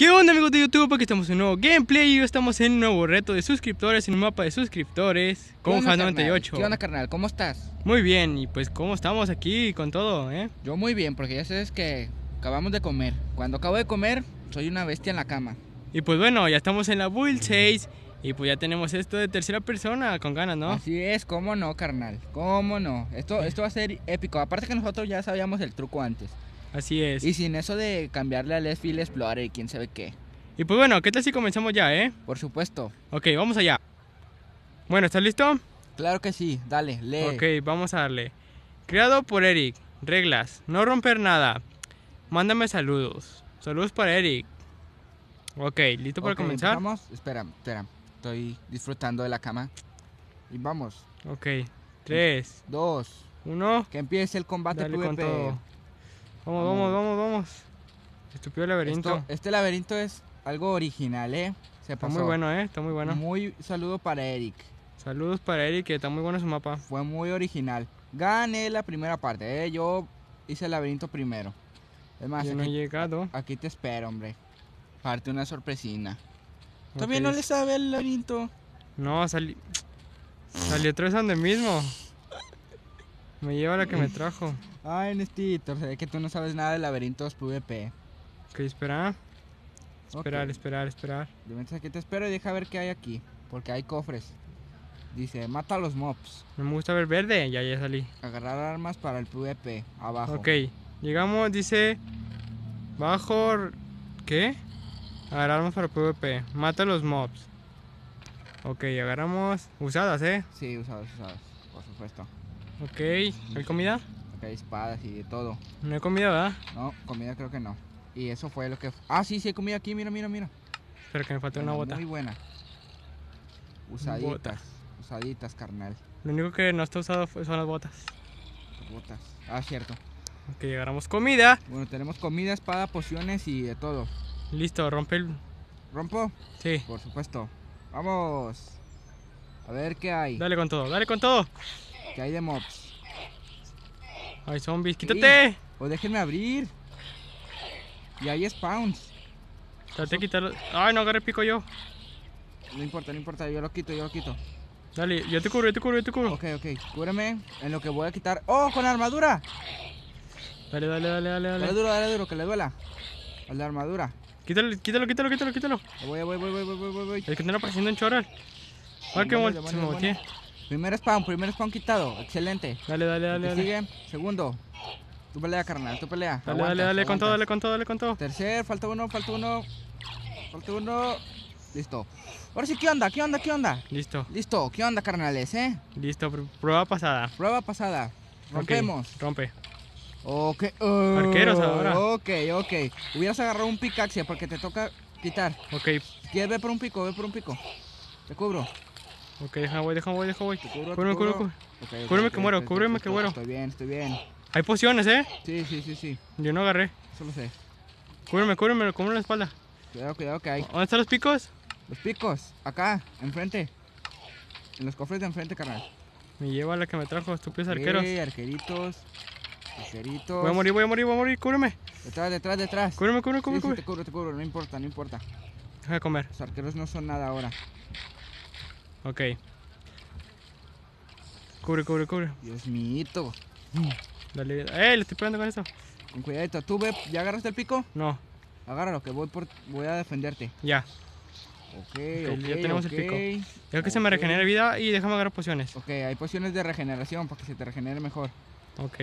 ¿Qué onda amigos de YouTube? Aquí estamos en un nuevo gameplay y hoy estamos en un nuevo reto de suscriptores, en un mapa de suscriptores con ¿Qué onda, Fan98 ¿Qué onda, carnal? ¿Cómo estás? Muy bien, y pues cómo estamos aquí con todo, ¿eh? Yo muy bien, porque ya sabes que acabamos de comer. Cuando acabo de comer, soy una bestia en la cama. Y pues bueno, ya estamos en la Build 6 y pues ya tenemos esto de tercera persona con ganas, ¿no? Así es, ¿cómo no, carnal? ¿Cómo no? Esto, esto va a ser épico. Aparte que nosotros ya sabíamos el truco antes. Así es. Y sin eso de cambiarle al Let's Field Explorer y quién sabe qué. Y pues bueno, ¿qué tal si comenzamos ya, eh? Por supuesto. Ok, vamos allá. Bueno, ¿estás listo? Claro que sí. Dale, lee. Ok, vamos a darle. Creado por Eric. Reglas. No romper nada. Mándame saludos. Saludos para Eric. Ok, ¿listo para comenzar? ¿empezamos? Espera, espera. Estoy disfrutando de la cama. Y vamos. Ok, 3, Dos. 1. Que empiece el combate Dale con PvP. todo. Vamos, vamos, vamos, vamos. Estúpido laberinto. Esto- este laberinto es algo original, ¿eh? Se Está muy bueno, eh. Está muy bueno. Muy saludo para Eric. Saludos para Eric, que está muy bueno su mapa. Fue muy original. Gané la primera parte, ¿eh? Yo hice el laberinto primero. Es más, Yo no he llegado. aquí te espero, hombre. Parte una sorpresina. Todavía no le sabe el laberinto. No, salí. Salió vez donde mismo. Me lleva la que me trajo. Ay, Nestito, se ve que tú no sabes nada de laberintos PvP. Ok, espera. Esperar, Ok. esperar, esperar. De aquí te espero y deja ver qué hay aquí. Porque hay cofres. Dice, mata a los mobs. No me gusta ver verde. Ya, ya salí. Agarrar armas para el PvP. Abajo. Ok, llegamos, dice. Bajo. ¿Qué? Agarrar armas para PvP. Mata a los mobs. Ok, agarramos. Usadas, eh. Sí, usados, usados. Por supuesto. Ok, ¿hay comida? Acá hay espadas y de todo. No hay comida, ¿verdad? No, comida creo que no. Y eso fue lo que... Ah, sí, sí hay comida aquí, mira, mira, mira. Espera que me falta una Bueno, bota. Muy buena. Usaditas. Bota. Usaditas, carnal. Lo único que no está usado son las botas. Botas. Ah, cierto. Ok, agarramos comida. Bueno, tenemos comida, espada, pociones y de todo. Listo, rompe el. ¿Rompo? Sí, Por supuesto. Vamos. A ver qué hay. dale con todo, dale con todo. ¿Qué hay de mobs? Ay, zombies, quítate. O déjenme abrir. Y hay spawns. Trate de quitarlo. Ay, no agarré pico yo. No importa, no importa. Yo lo quito, yo lo quito. Dale, yo te cubro, yo te cubro, yo te cubro. Ok, ok. Cúbreme en lo que voy a quitar. ¡Oh, con armadura! Dale, dale, dale, dale, Dale dale. duro, dale duro, que le duela. A la armadura. Quítalo, quítalo, quítalo, quítalo, quítalo. Voy, voy, voy, voy, voy, voy, voy, voy. Es que están apareciendo en choral. Ay, que se me volteé. Primer spawn, primer spawn quitado. Excelente. Dale, dale, dale, dale. sigue, segundo. Tu pelea, carnal, tu pelea. Dale, Aguantas, dale, dale, con todo, dale con todo, dale con todo. Tercer, falta uno, falta uno. Falta uno. Listo. Ahora sí, ¿qué onda? ¿Qué onda? ¿Qué onda? Listo, Listo, ¿qué onda, carnales, eh? listo, pr- prueba pasada. Prueba pasada. Rompemos. rompe. Ok. Arqueros ahora. Ok, ok. Hubieras agarrado un pickaxe porque te toca quitar. Ok, quieres, ve por un pico, ve por un pico. Te cubro. Ok, deja voy, deja voy, deja voy. Cúbreme, cúbreme, Cúbreme que muero, cúbreme que muero. Estoy bien, estoy bien. Hay pociones, eh. Sí, sí, sí, sí. Yo no agarré. Eso lo sé. Cúbreme, cúbreme, cúbreme la espalda. Cuidado, cuidado que hay. ¿Dónde están los picos? Los picos, acá, enfrente. En los cofres de enfrente, carnal. Me lleva la que me trajo, estúpidos arqueros. Sí, arqueritos. Arqueritos. Voy a morir, voy a morir, voy a morir, cúbreme. Detrás, detrás, detrás. Cúbreme, cúbreme, Sí, cúbreme, sí, cúbreme. te cubro, te cubro, no importa, no importa. Deja de comer. Los arqueros no son nada ahora. Ok. Cubre, cubre, cubre. Dios mío. Dale. ¡Eh! Le estoy pegando con eso. Con cuidadito. ¿Tú ve, ya agarraste el pico? No, Agárralo, que voy por, voy a defenderte. ya. Ok, Ok, ok, ya tenemos el pico. Deja que se me Ok. regenere vida y déjame agarrar pociones. Ok, hay pociones de regeneración para que se te regenere mejor. Ok.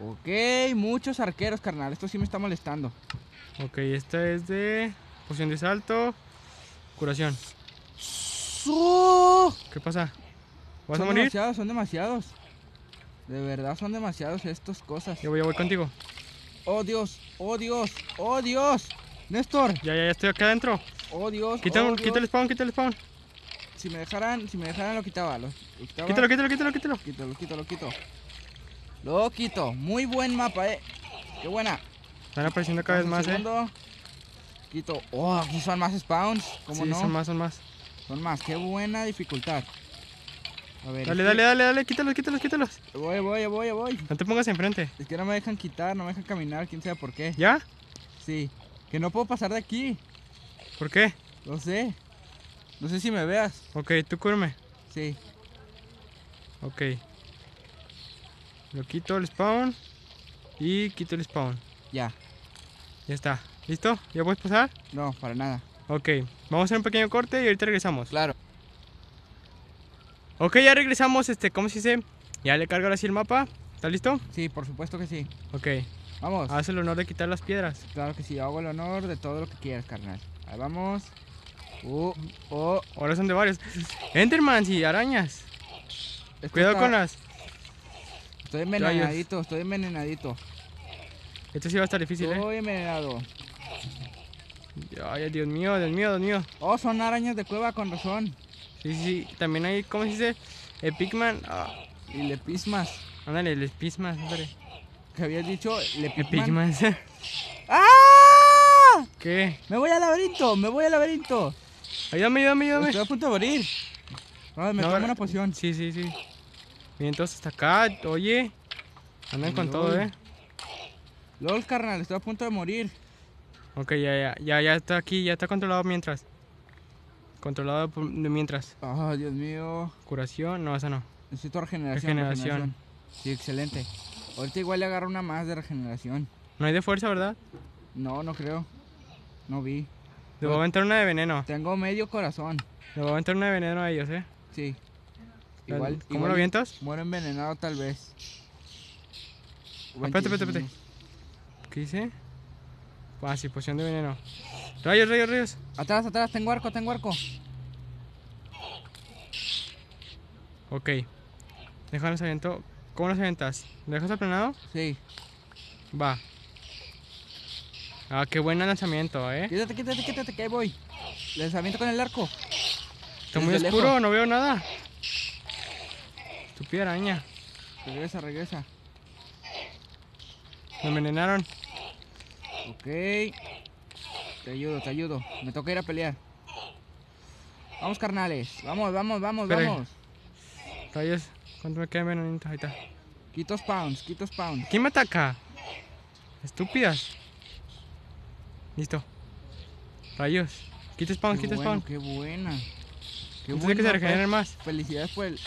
Ok, muchos arqueros, carnal. Esto sí me está molestando. Ok, esta es de poción de salto. Curación. ¿Qué pasa? ¿Vas a son morir? demasiados, son demasiados. De verdad son demasiados estas cosas. Yo voy, yo voy contigo. Oh Dios, oh Dios, oh Dios. Néstor, Ya, ya, ya estoy acá adentro. oh Dios. Quita, oh, Dios. spawn, quita el spawn. Si me dejaran, si me dejaran lo quitaba. Lo, lo quitaba. Quítalo, quítalo, quítalo, quítalo. Quito, lo quito, lo quito. Lo quito. Muy buen mapa, eh. Qué buena. Están apareciendo cada vez más, eh. segundo. Quito. Oh, aquí son más spawns. ¿Cómo Sí, no? son más, son más. Son más. Qué buena dificultad. A ver. Dale, es dale, dale, dale, quítalos, quítalos, quítalos. Voy, voy, voy, voy. No te pongas enfrente. Es que no me dejan quitar, no me dejan caminar, quién sabe por qué. ¿Ya? Sí. Que no puedo pasar de aquí. ¿Por qué? No sé. No sé si me veas. Ok, tú cúrame. Sí. Ok. Lo quito el spawn. Y quito el spawn. Ya. Ya está. ¿Listo? ¿Ya puedes pasar? No, para nada. Ok. Vamos a hacer un pequeño corte y ahorita regresamos. Claro. Ok, ya regresamos. Este, ¿cómo se dice? Ya le cargo ahora sí el mapa. ¿Está listo? Sí, por supuesto que sí. Ok. Vamos. Haz el honor de quitar las piedras. Claro que sí, hago el honor de todo lo que quieras, carnal. Ahí vamos. Uh, oh. Ahora son de varios. Endermans y arañas. esto Cuidado está- con las. Estoy envenenadito, estoy envenenadito. Esto sí va a estar difícil, eh. Estoy envenenado. Ay, Dios mío, Dios mío, Dios mío. Oh, son arañas de cueva con razón. Sí, sí, sí. También hay, ¿cómo se dice? El Pigman. Ah, Y le pismas. ándale, el Pismas, ándale. ¿Qué habías dicho? Le. Pigman. ¡Ah! ¿Qué? Me voy al laberinto, me voy al laberinto. Ayúdame, ayúdame, ayúdame. Estoy a punto de morir. No, me No, tomo una poción. Sí, sí, sí. Bien, entonces hasta acá, oye. Andan con todo, eh. LOL, carnal, estoy a punto de morir. Ok, ya, ya, ya, ya está aquí, ya está controlado mientras. Controlado por- de mientras. Oh, Dios mío. Curación, no, esa no. Necesito regeneración. Regeneración. regeneración. Sí, excelente. Ahorita igual le agarro una más de regeneración. No hay de fuerza, ¿verdad? No, no creo. No vi. Le voy a aventar una de veneno. Tengo medio corazón. Le voy a aventar una de veneno a ellos, eh. Sí. Igual. ¿Cómo igual lo avientas? Muero envenenado tal vez. Ah, espérate, espérate, espérate. ¿Qué dice? Ah, sí, poción de veneno. Rayos, rayos, rayos. Atrás, atrás, tengo arco, tengo arco. Ok. Déjanos aviento. ¿Cómo los aventas? ¿Lo dejas aplanado? Sí. Va. Ah, qué buen lanzamiento, eh. Quítate, quítate, quítate, que ahí voy. Lanzamiento con el arco. Está muy Desde oscuro, lejos. no veo nada. Estúpida araña. Regresa, regresa. Me envenenaron. Ok. Te ayudo, te ayudo. Me toca ir a pelear. Vamos, carnales. Vamos, vamos, vamos, Espere. vamos. Rayos. ¿Cuánto me queda venenito? Ahí está. Quito spawns, quito spawns. ¿Quién me ataca? Estúpidas. Listo. Rayos. Quita spawn, Qué quita bueno, spawn. qué buena. Qué de que se regeneren más. Felicidades por el.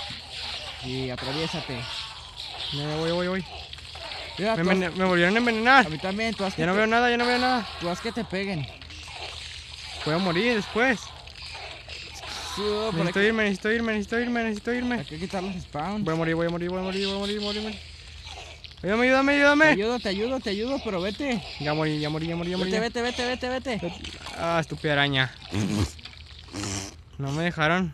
Sí, atraviésate. Ya voy, voy, voy. Mira, Me, volvieron a envenenar. A mí también, tú haz, que Ya no te, veo nada, ya no veo nada. tú haz que te peguen. Voy a morir después. Sí, por Necesito aquí- irme, necesito irme, necesito irme, necesito irme. Hay que quitar los spawns. Voy a morir, voy a morir, voy a morir, voy a morir, voy a morir. Ayúdame, ayúdame, Te ayúdame. ayudo, te ayudo, te ayudo, pero vete. Ya morí, ya morí, ya morí, ya morí. Vete, vete, vete, vete, vete. Ah, estúpida araña. No me dejaron.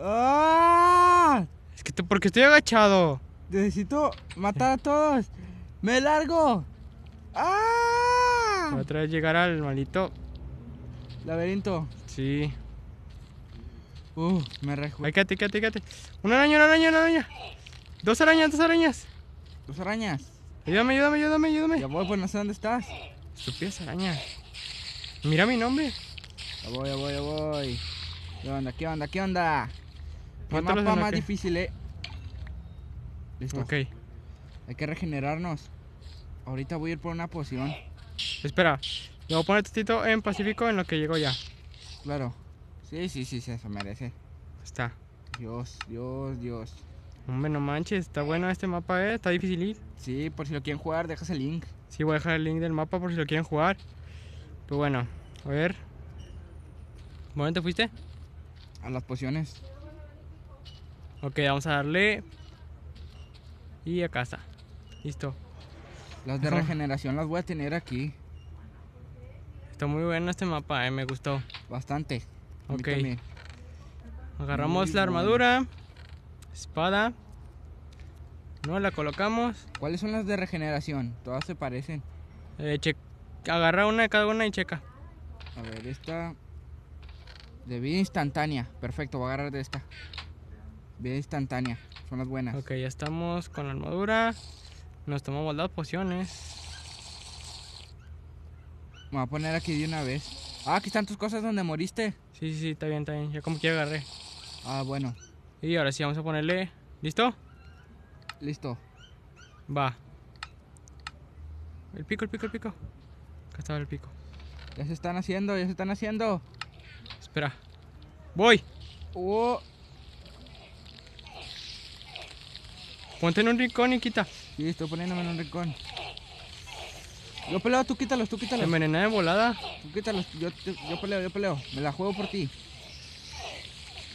¡Ah! Es que, te- porque estoy agachado. Necesito matar a todos. ¡Me largo! ¡Ah! Otra vez llegar al malito. Laberinto. Sí. Uh, me reju... Ay, quédate, quédate, quédate. Una araña, una araña, una araña. Dos arañas, dos arañas. Dos arañas. Ayúdame, ayúdame, ayúdame, ayúdame. Ya voy, pues no sé dónde estás. Estúpidas arañas. Mira mi nombre. Ya voy, ya voy, ya voy. ¿Qué onda, qué onda, qué onda? ¿Qué mapa más difícil, eh? Listo. Ok. Hay que regenerarnos. Ahorita voy a ir por una poción. Espera. Le voy a poner tantito en Pacífico en lo que llego ya. Claro. Sí, sí, sí, sí, se merece. Está. Dios, Dios, Dios. Hombre, no manches. Está bueno este mapa, eh. Está difícil ir. Sí, por si lo quieren jugar, dejas el link. Sí, voy a dejar el link del mapa por si lo quieren jugar. Pues bueno, a ver. ¿Por dónde te fuiste? A las pociones. Ok, vamos a darle. Y acá está. Listo. Las de regeneración las voy a tener aquí. Está muy bueno este mapa, eh. Me gustó. Bastante. A Ok. Agarramos Muy la bueno. armadura. Espada. No, la colocamos. ¿Cuáles son las de regeneración? Todas se parecen. Eh, agarra una de cada una y checa. A ver, esta. De vida instantánea. Perfecto, voy a agarrar de esta. Vida instantánea. Son las buenas. Ok, ya estamos con la armadura. Nos tomamos las pociones. Me voy a poner aquí de una vez. Ah, aquí están tus cosas donde moriste. Sí, sí, sí, está bien, está bien. Ya como que agarré. Ah, bueno. Y ahora sí, vamos a ponerle. ¿Listo? Listo. Va. El pico, el pico, el pico. Acá estaba el pico. Ya se están haciendo, ya se están haciendo. Espera. Voy. Oh, Ponte en un rincón y quita. sí, estoy poniéndome en un rincón. Yo peleo, tú quítalos, tú quítalos. envenena de volada. Tú quítalos, yo, te- yo peleo, yo peleo. Me la juego por ti.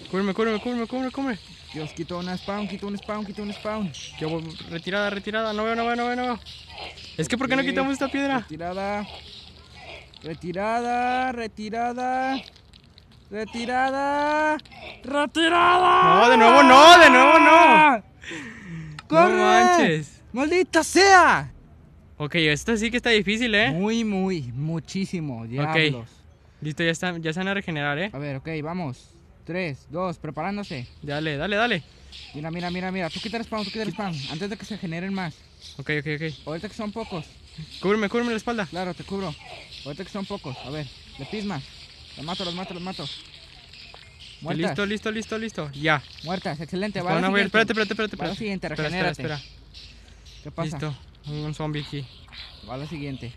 Cúbreme, cúbreme, cúbreme, cúbreme, cúbreme. Dios, quito una spawn, quito un spawn, quito un spawn. Yo retirada, retirada. No veo, no veo, no veo, no veo. Es que ¿por qué no quitamos esta piedra? Retirada. Retirada, retirada. Retirada. Retirada. No, de nuevo no, de nuevo no. ¡Corre! No manches. ¡Maldita sea! Ok, esta sí que está difícil, ¿eh? Muy, muy, muchísimo. Diablos. Listo, ya están, ya se van a regenerar, ¿eh? A ver, ok, vamos. Tres, dos, preparándose. Dale, dale, dale. Mira, mira, mira, mira. Tú quita el spawn, tú quita el spawn. Antes de que se generen más. Ok, ok, ok. Ahorita que son pocos. Cúbreme, cúbreme la espalda. Claro, te cubro. Ahorita que son pocos. A ver, de pisma. Los mato, los mato, los mato. Muertas. Listo, listo, listo, listo. Ya. Muertas, excelente. Va Espera, la no, a ver, espérate, espérate, espérate. Va la espérate. siguiente, Espera, espera, regenérate. espera. ¿Qué pasa? Listo. Un zombie aquí. Va la siguiente.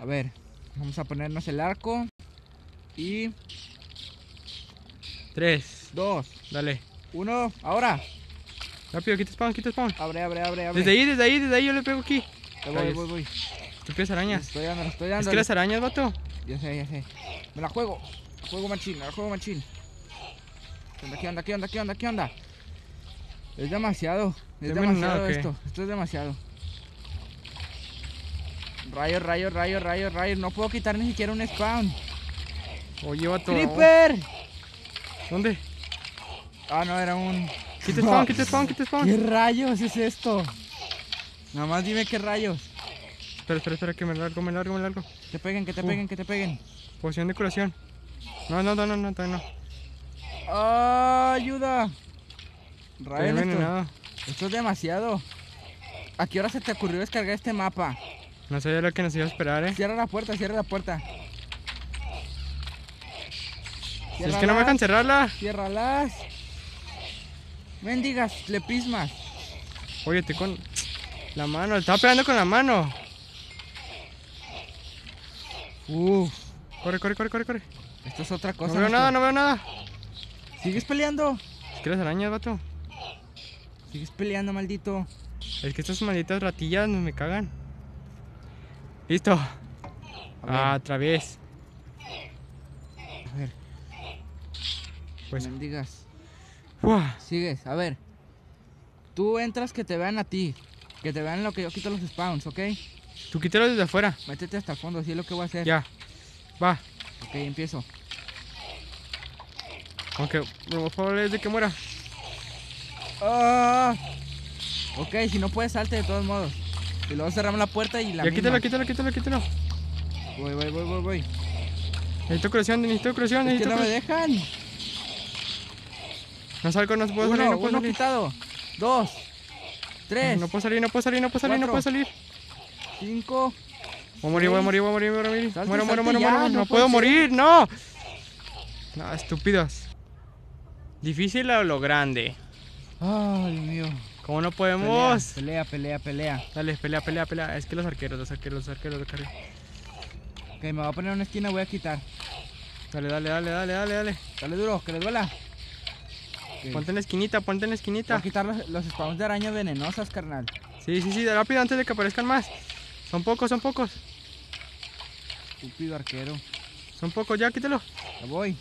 A ver, vamos a ponernos el arco. Y Tres. dos, Dale. uno. Ahora. Rápido, quita spawn, quita spawn. Abre, abre, abre, abre. Desde ahí, desde ahí, desde ahí yo le pego aquí. Te voy, Rayos. voy, voy. Estúpidas arañas. Estoy dando, estoy Es dando. que las arañas, vato. Ya sé, ya sé. Me la juego. Juego machín, la juego machín. ¿Qué onda, qué onda, qué onda, qué onda, qué onda? Es demasiado. Es ¿Está envenenado demasiado o esto. Esto es demasiado. Rayos, rayos, rayos, rayos, rayos. No puedo quitar ni siquiera un spawn. Oye, vato. ¡Creeper! ¿Dónde? Ah, no, era un. Quita spawn, quita spawn, quita spawn. ¿Qué rayos es esto? Nada más dime qué rayos. Espera, espera, espera, que me largo, me largo, me largo. Que te peguen, que te peguen, que te peguen. Poción de curación. No, no, no, no, no, no. ¡Ah, ayuda! Estoy Rayos, esto. esto es demasiado. ¿A qué hora se te ocurrió descargar este mapa? No sabía lo que nos iba a esperar, eh. Cierra la puerta, cierra la puerta. Si es que no me dejan cerrarla. Ciérralas. Mendigas, le pismas. Oye, te con la mano, le estaba pegando con la mano. Uf, Corre, corre, corre, corre, corre. Esto es otra cosa. No veo nada, no veo nada. ¿Sigues peleando? Es que las arañas, vato. Sigues peleando, maldito. Es que estas malditas ratillas me cagan. Listo. Ah, otra vez. a ver, Pues. mendigas. Uah. Sigues, a ver. Tú entras que te vean a ti. Que te vean lo que yo quito los spawns, ¿ok? Tú quítalo desde afuera. Métete hasta el fondo, así es lo que voy a hacer. Ya. Va. Ok, empiezo. Aunque lo más probable es de que muera. Ah. Ok, si no puedes, salte de todos modos. Y luego cerramos la puerta y la ya quítalo, quítalo, quítalo, quítalo. Voy, voy, voy, voy, voy. Necesito curación, necesito curación, Es que necesito no me dejan. No salgo, no puedo salir, no puedo uno salir. quitado. Dos. Tres. No puedo salir, no puedo salir, no puedo salir, no puedo salir. Cinco. Voy a morir, voy a morir, voy a morir, voy a morir. Salte, Muero, muero, salte muero, ya, muero. no puedo morir, no. No, estúpidos. Difícil a lo grande. Ay, Dios mío. ¿Cómo no podemos? pelea, pelea, pelea. Dale, pelea, pelea, pelea. Es que los arqueros, los arqueros, los arqueros, los arqueros. Ok, me voy a poner una esquina, voy a quitar. Dale, dale, dale, dale, dale, dale. Dale duro, que les duela. Ok. Ponte en la esquinita, ponte en la Voy a esquinita. quitar los, los spawns de arañas venenosas, carnal. Sí, sí, sí, rápido antes de que aparezcan más. Son pocos, son pocos. Estúpido arquero. Son pocos, ya, quítalo. Ya voy.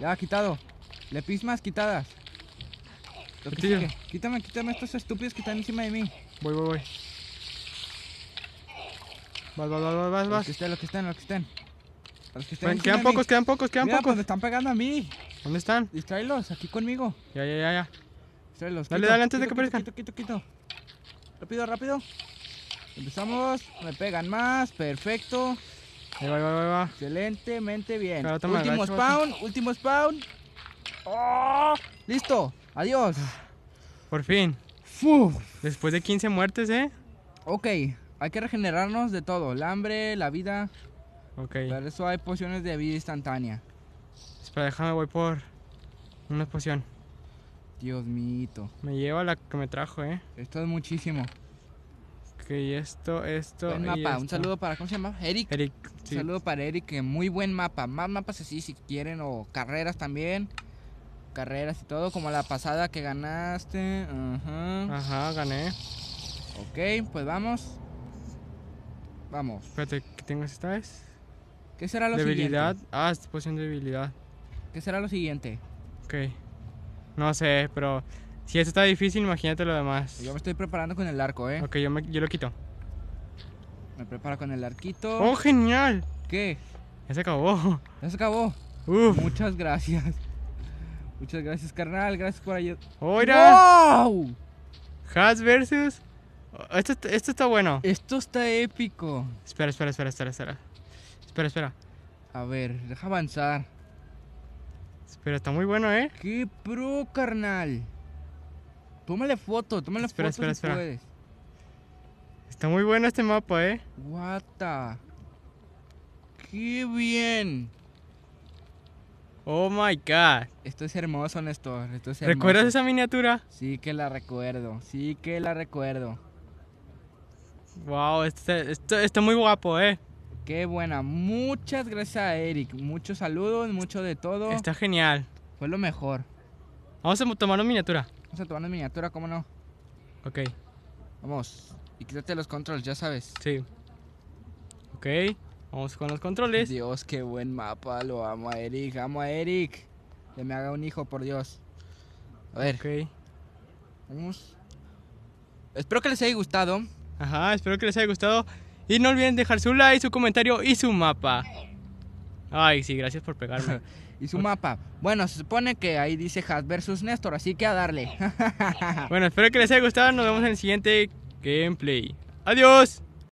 Ya, quitado. Le pismas quitadas. Lo que sigue. Quítame, quítame estos estúpidos que están encima de mí. Voy, voy, voy. Vas, vas, vas, vas, vas, Los que estén, los que estén, los que estén. Los que estén Ven, Quedan pocos, quedan pocos, quedan Mira, pues pocos. me están pegando a mí. ¿Dónde están? Distráelos, aquí conmigo. Ya, ya, ya, ya. Distráelos. Dale, quito, dale, antes de que aparezcan. Quito, quito, quito. Rápido, rápido. Empezamos. Me pegan más. Perfecto. Ahí va, ahí va, ahí va. Excelentemente bien. Claro, último agacho, spawn, último spawn. ¡Oh! Listo. Adiós. Por fin. Después de 15 muertes, ¿eh? Ok, hay que regenerarnos de todo. El hambre, la vida. Ok. Para eso hay pociones de vida instantánea. Espera, déjame, voy por una poción. Dios mío. Me lleva la que me trajo, ¿eh? Esto es muchísimo. Ok, esto, esto. Buen y mapa. Un saludo para, ¿cómo se llama? Eric. Eric. Un saludo para Eric, que muy buen mapa. Más mapas así si quieren, o carreras también. Carreras y todo, como la pasada que ganaste. Ajá. Ajá, gané. Ok, pues vamos. Vamos. Espérate, ¿qué tengo esta vez? ¿Qué será lo Debilidad. siguiente? Ah, esta poción de debilidad. ¿Qué será lo siguiente? Ok. No sé, pero si esto está difícil, imagínate lo demás. Yo me estoy preparando con el arco, ¿eh? Ok, yo, me, yo lo quito. Me preparo con el arquito. ¡Oh, genial! ¿Qué? Ya se acabó. Ya se acabó. Uf. Muchas gracias. Muchas gracias, carnal. Gracias por ayudar. ¡Oira! ¡Wow! Has versus. Esto, esto está bueno. Esto está épico. Espera, espera, espera, espera, espera. Espera, espera. A ver, deja avanzar. Espera, está muy bueno, ¿eh? ¡Qué pro, carnal! Tómale foto, tómale Espera, foto espera, si espera. puedes. Está muy bueno este mapa, ¿eh? What the- ¡Qué bien! Oh my god. Esto es hermoso, Néstor. Esto es ¿Recuerdas hermoso. esa miniatura? Sí que la recuerdo. Sí que la recuerdo. Wow, esto, está muy guapo, ¿eh? Qué buena. Muchas gracias a Eric. Muchos saludos, mucho de todo. Está genial. Fue lo mejor. Vamos a tomar una miniatura. Vamos a tomar una miniatura, ¿cómo no? Ok, Vamos. Y quítate los controles, ya sabes. sí. Ok, vamos con los controles. Dios, qué buen mapa. Lo amo a Eric. Amo a Eric. Que me haga un hijo, por Dios. A ver, Ok. vamos. Espero que les haya gustado. Ajá, espero que les haya gustado. Y no olviden dejar su like, su comentario y su mapa. Ay, sí, gracias por pegarme. Y su mapa. Bueno, se supone que ahí dice Hat versus Néstor, así que a darle. bueno, espero que les haya gustado. Nos vemos en el siguiente gameplay. Adiós.